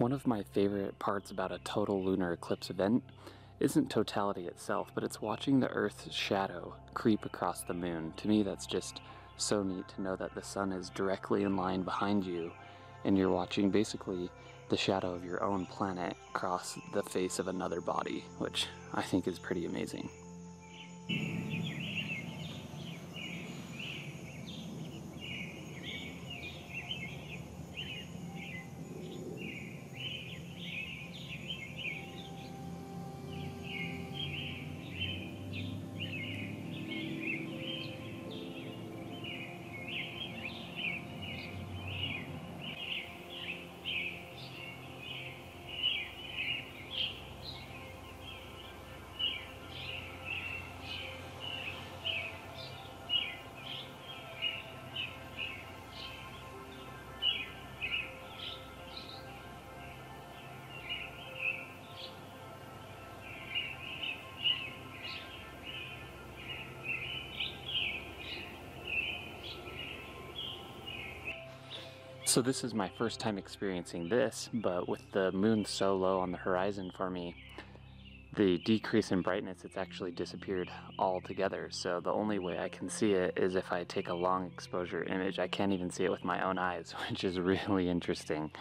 One of my favorite parts about a total lunar eclipse event isn't totality itself, but it's watching the Earth's shadow creep across the moon. To me, that's just so neat to know that the sun is directly in line behind you and you're watching basically the shadow of your own planet cross the face of another body, which I think is pretty amazing. So this is my first time experiencing this, but with the moon so low on the horizon for me, the decrease in brightness, it's actually disappeared altogether. So the only way I can see it is if I take a long exposure image. I can't even see it with my own eyes, which is really interesting.